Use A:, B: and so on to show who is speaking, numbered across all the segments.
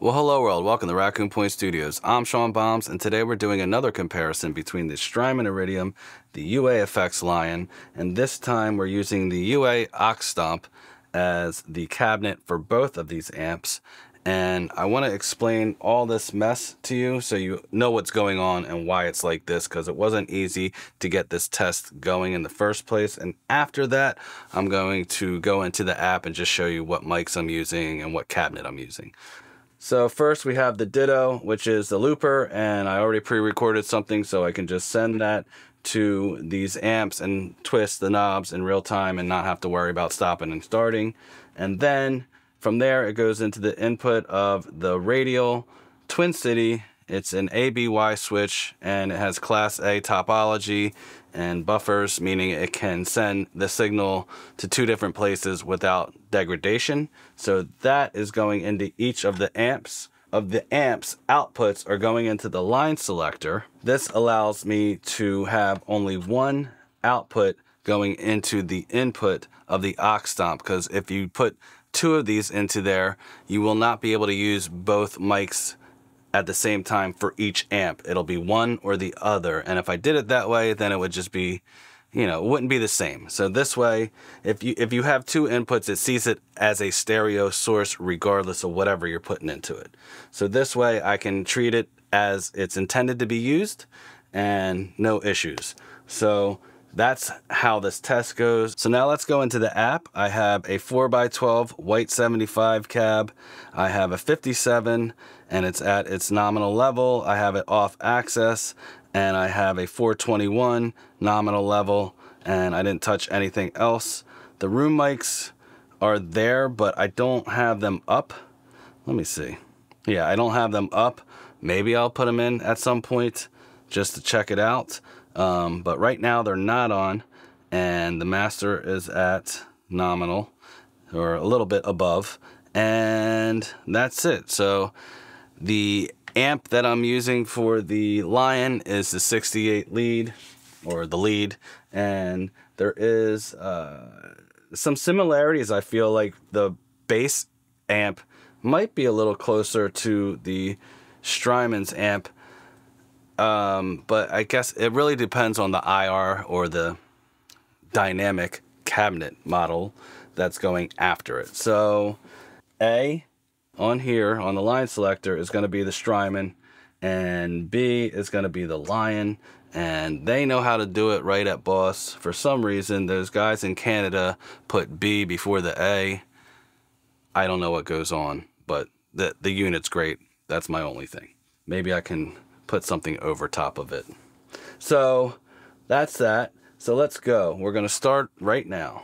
A: Well, hello world. Welcome to Raccoon Point Studios. I'm Sean Bombs, and today we're doing another comparison between the Strymon Iridium, the UA FX Lion, and this time we're using the UA OX Stomp as the cabinet for both of these amps. And I want to explain all this mess to you so you know what's going on and why it's like this because it wasn't easy to get this test going in the first place. And after that, I'm going to go into the app and just show you what mics I'm using and what cabinet I'm using. So first we have the Ditto, which is the looper, and I already pre-recorded something so I can just send that to these amps and twist the knobs in real time and not have to worry about stopping and starting. And then from there, it goes into the input of the radial Twin City. It's an ABY switch and it has class A topology and buffers, meaning it can send the signal to two different places without degradation. So that is going into each of the amps of the amps outputs are going into the line selector. This allows me to have only one output going into the input of the OX Stomp because if you put two of these into there, you will not be able to use both mics at the same time for each amp. It'll be one or the other. And if I did it that way, then it would just be, you know, it wouldn't be the same. So this way, if you if you have two inputs, it sees it as a stereo source regardless of whatever you're putting into it. So this way I can treat it as it's intended to be used and no issues. So that's how this test goes. So now let's go into the app. I have a 4x12 white 75 cab. I have a 57 and it's at its nominal level. I have it off axis and I have a 421 nominal level and I didn't touch anything else. The room mics are there, but I don't have them up. Let me see. Yeah, I don't have them up. Maybe I'll put them in at some point just to check it out. Um, but right now they're not on and the master is at nominal or a little bit above and that's it. So the amp that I'm using for the Lion is the 68 lead or the lead and there is uh, some similarities I feel like the bass amp might be a little closer to the Strymon's amp um, but I guess it really depends on the IR or the dynamic cabinet model that's going after it. So A on here on the line selector is going to be the Strymon and B is going to be the Lion and they know how to do it right at Boss. For some reason, those guys in Canada put B before the A. I don't know what goes on, but the, the unit's great. That's my only thing. Maybe I can put something over top of it. So that's that. So let's go. We're going to start right now.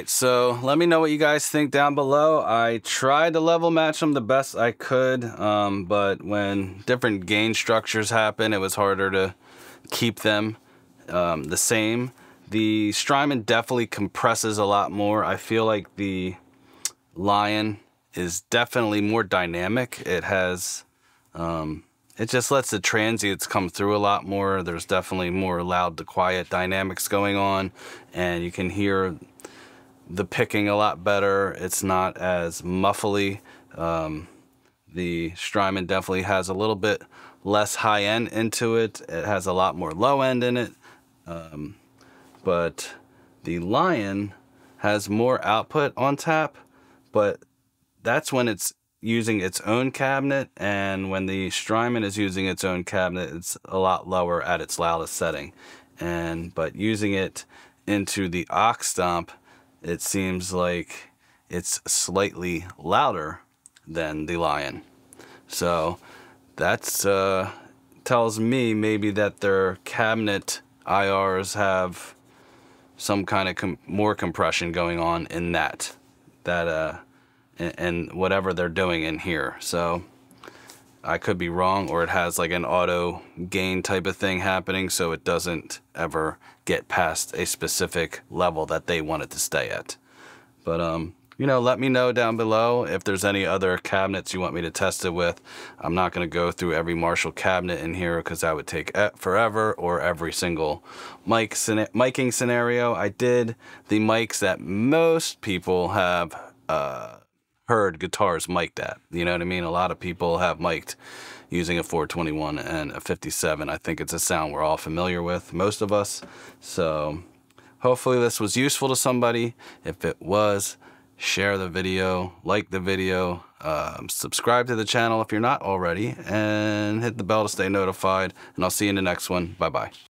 A: Right, so let me know what you guys think down below. I tried to level match them the best I could, um, but when different gain structures happen, it was harder to keep them um, the same. The Strymon definitely compresses a lot more. I feel like the Lion is definitely more dynamic. It has, um, it just lets the transients come through a lot more. There's definitely more loud to quiet dynamics going on, and you can hear the picking a lot better. It's not as muffly. Um, the Strymon definitely has a little bit less high end into it. It has a lot more low end in it. Um, but the Lion has more output on tap, but that's when it's using its own cabinet. And when the Strymon is using its own cabinet, it's a lot lower at its loudest setting. And, but using it into the OX Stomp, it seems like it's slightly louder than the Lion. So that uh, tells me maybe that their cabinet IRs have some kind of com more compression going on in that, that uh, and whatever they're doing in here. So I could be wrong, or it has like an auto gain type of thing happening, so it doesn't ever get past a specific level that they want it to stay at. But um, you know, let me know down below if there's any other cabinets you want me to test it with. I'm not going to go through every Marshall cabinet in here because that would take forever or every single mic miking scenario. I did the mics that most people have uh, heard guitars mic'd at. You know what I mean? A lot of people have mic'd using a 421 and a 57. I think it's a sound we're all familiar with, most of us. So hopefully this was useful to somebody. If it was, share the video, like the video, um, subscribe to the channel if you're not already, and hit the bell to stay notified. And I'll see you in the next one. Bye-bye.